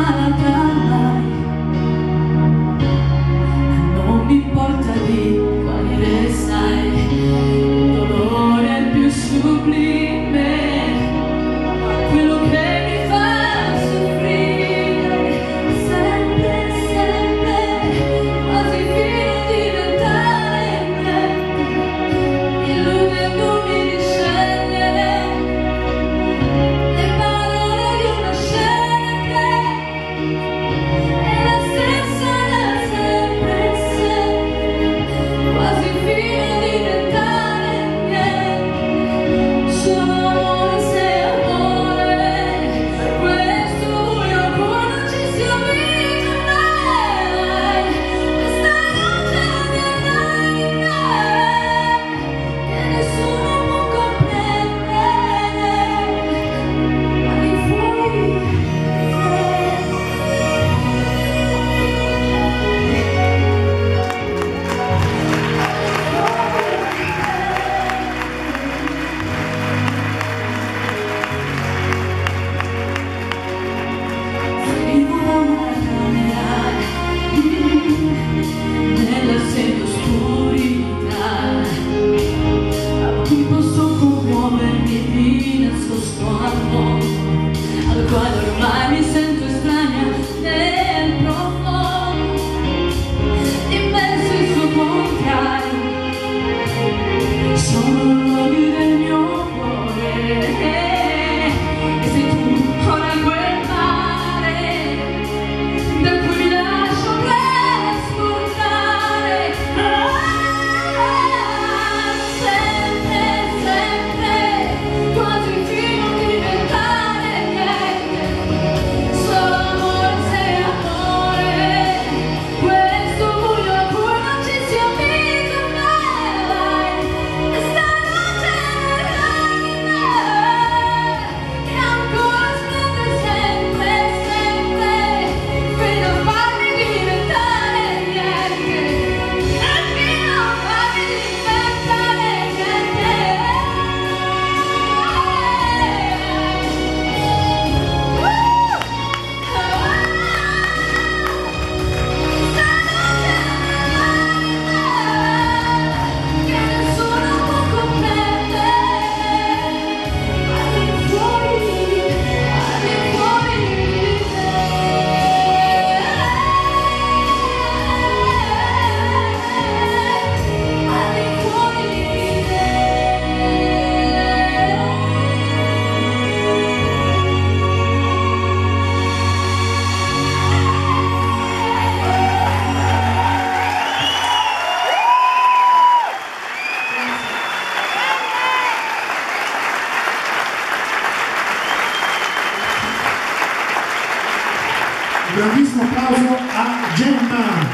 I got. Grandísimo aplauso a Gemma.